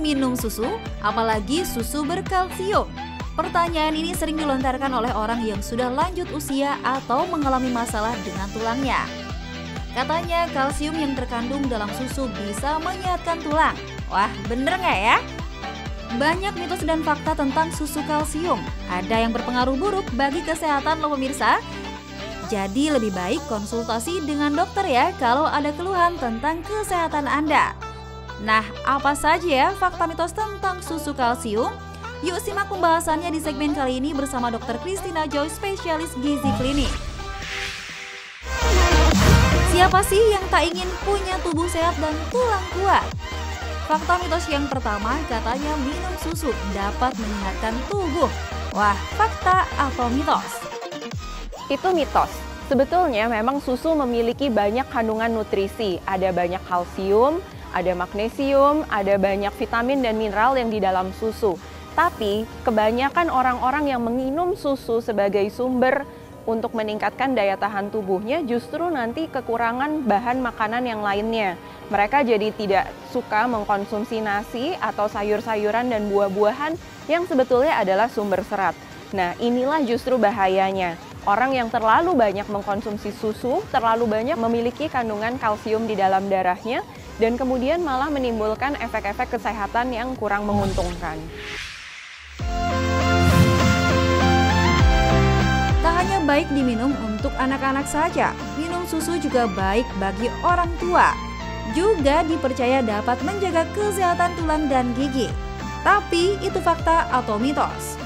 minum susu, apalagi susu berkalsium? Pertanyaan ini sering dilontarkan oleh orang yang sudah lanjut usia atau mengalami masalah dengan tulangnya. Katanya kalsium yang terkandung dalam susu bisa menyehatkan tulang. Wah, bener nggak ya? Banyak mitos dan fakta tentang susu kalsium. Ada yang berpengaruh buruk bagi kesehatan lo pemirsa. Jadi lebih baik konsultasi dengan dokter ya kalau ada keluhan tentang kesehatan Anda. Nah, apa saja ya fakta mitos tentang susu kalsium? Yuk simak pembahasannya di segmen kali ini bersama Dr. Christina Joy, spesialis gizi klinik. Siapa sih yang tak ingin punya tubuh sehat dan tulang kuat? Fakta mitos yang pertama katanya minum susu dapat menyehatkan tubuh. Wah, fakta atau mitos? Itu mitos. Sebetulnya memang susu memiliki banyak kandungan nutrisi. Ada banyak kalsium, ada magnesium, ada banyak vitamin dan mineral yang di dalam susu. Tapi kebanyakan orang-orang yang menginum susu sebagai sumber untuk meningkatkan daya tahan tubuhnya justru nanti kekurangan bahan makanan yang lainnya. Mereka jadi tidak suka mengkonsumsi nasi atau sayur-sayuran dan buah-buahan yang sebetulnya adalah sumber serat. Nah, inilah justru bahayanya. Orang yang terlalu banyak mengkonsumsi susu, terlalu banyak memiliki kandungan kalsium di dalam darahnya, dan kemudian malah menimbulkan efek-efek kesehatan yang kurang menguntungkan. baik diminum untuk anak-anak saja. Minum susu juga baik bagi orang tua. Juga dipercaya dapat menjaga kesehatan tulang dan gigi. Tapi itu fakta atau mitos?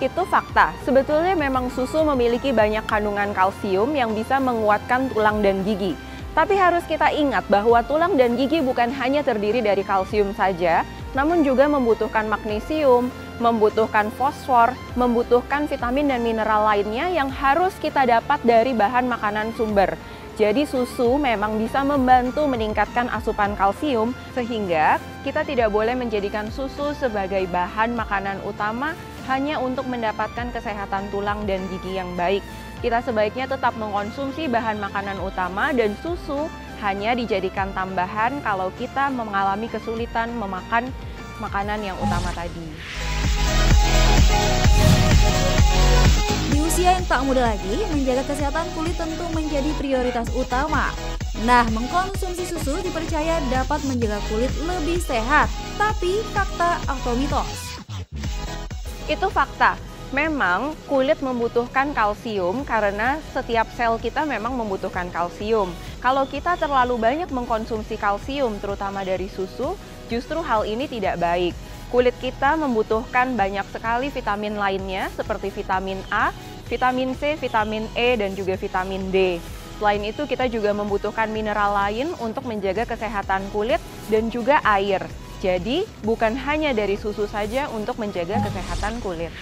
Itu fakta. Sebetulnya memang susu memiliki banyak kandungan kalsium yang bisa menguatkan tulang dan gigi. Tapi harus kita ingat bahwa tulang dan gigi bukan hanya terdiri dari kalsium saja, namun juga membutuhkan magnesium, membutuhkan fosfor, membutuhkan vitamin dan mineral lainnya yang harus kita dapat dari bahan makanan sumber. Jadi susu memang bisa membantu meningkatkan asupan kalsium sehingga kita tidak boleh menjadikan susu sebagai bahan makanan utama hanya untuk mendapatkan kesehatan tulang dan gigi yang baik. Kita sebaiknya tetap mengkonsumsi bahan makanan utama dan susu hanya dijadikan tambahan kalau kita mengalami kesulitan memakan makanan yang utama tadi. Di usia yang tak muda lagi, menjaga kesehatan kulit tentu menjadi prioritas utama. Nah, mengkonsumsi susu dipercaya dapat menjaga kulit lebih sehat. Tapi fakta atau mitos? Itu fakta. Memang kulit membutuhkan kalsium karena setiap sel kita memang membutuhkan kalsium. Kalau kita terlalu banyak mengkonsumsi kalsium terutama dari susu, justru hal ini tidak baik. Kulit kita membutuhkan banyak sekali vitamin lainnya seperti vitamin A, vitamin C, vitamin E, dan juga vitamin D. Selain itu kita juga membutuhkan mineral lain untuk menjaga kesehatan kulit dan juga air. Jadi bukan hanya dari susu saja untuk menjaga kesehatan kulit.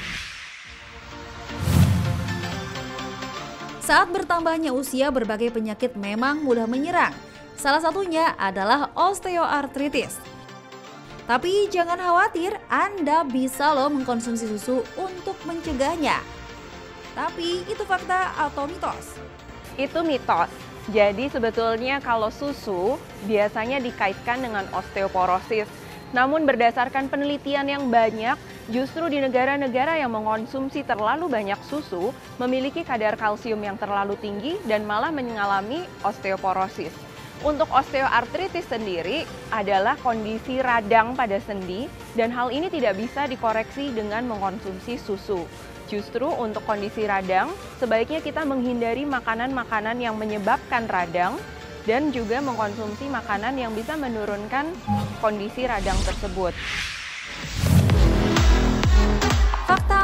Saat bertambahnya usia, berbagai penyakit memang mudah menyerang. Salah satunya adalah osteoartritis. Tapi jangan khawatir, Anda bisa loh mengkonsumsi susu untuk mencegahnya. Tapi itu fakta atau mitos? Itu mitos. Jadi sebetulnya kalau susu biasanya dikaitkan dengan osteoporosis. Namun berdasarkan penelitian yang banyak, justru di negara-negara yang mengkonsumsi terlalu banyak susu memiliki kadar kalsium yang terlalu tinggi dan malah mengalami osteoporosis. Untuk osteoartritis sendiri adalah kondisi radang pada sendi dan hal ini tidak bisa dikoreksi dengan mengkonsumsi susu. Justru untuk kondisi radang, sebaiknya kita menghindari makanan-makanan yang menyebabkan radang dan juga mengkonsumsi makanan yang bisa menurunkan kondisi radang tersebut.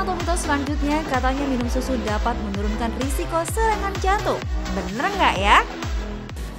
Atau mitos selanjutnya katanya minum susu dapat menurunkan risiko serangan jantung. Bener nggak ya?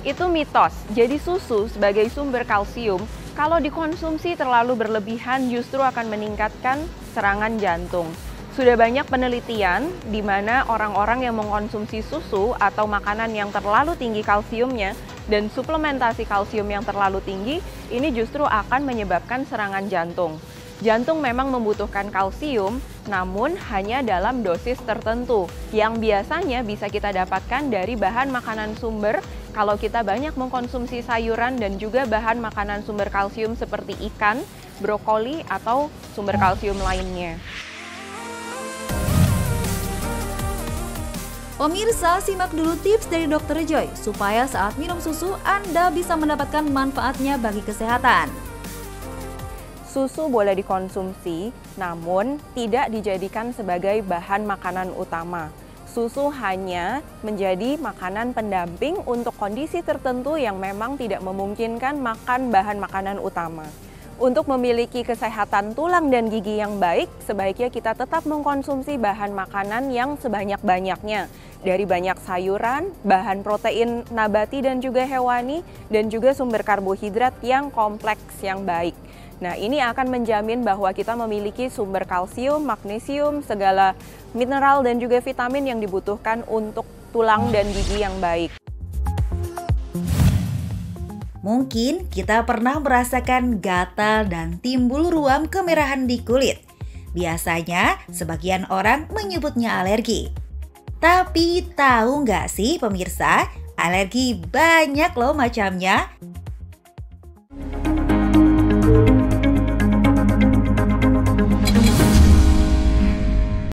itu mitos. Jadi susu sebagai sumber kalsium kalau dikonsumsi terlalu berlebihan justru akan meningkatkan serangan jantung. Sudah banyak penelitian di mana orang-orang yang mengkonsumsi susu atau makanan yang terlalu tinggi kalsiumnya dan suplementasi kalsium yang terlalu tinggi ini justru akan menyebabkan serangan jantung. Jantung memang membutuhkan kalsium, namun hanya dalam dosis tertentu yang biasanya bisa kita dapatkan dari bahan makanan sumber kalau kita banyak mengkonsumsi sayuran dan juga bahan makanan sumber kalsium seperti ikan, brokoli, atau sumber kalsium lainnya. Pemirsa, simak dulu tips dari Dr. Joy supaya saat minum susu Anda bisa mendapatkan manfaatnya bagi kesehatan. Susu boleh dikonsumsi, namun tidak dijadikan sebagai bahan makanan utama. Susu hanya menjadi makanan pendamping untuk kondisi tertentu yang memang tidak memungkinkan makan bahan makanan utama. Untuk memiliki kesehatan tulang dan gigi yang baik, sebaiknya kita tetap mengkonsumsi bahan makanan yang sebanyak-banyaknya. Dari banyak sayuran, bahan protein nabati dan juga hewani, dan juga sumber karbohidrat yang kompleks yang baik. Nah, ini akan menjamin bahwa kita memiliki sumber kalsium, magnesium, segala mineral dan juga vitamin yang dibutuhkan untuk tulang dan gigi yang baik. Mungkin kita pernah merasakan gatal dan timbul ruam kemerahan di kulit. Biasanya sebagian orang menyebutnya alergi. Tapi tahu nggak sih pemirsa, alergi banyak loh macamnya.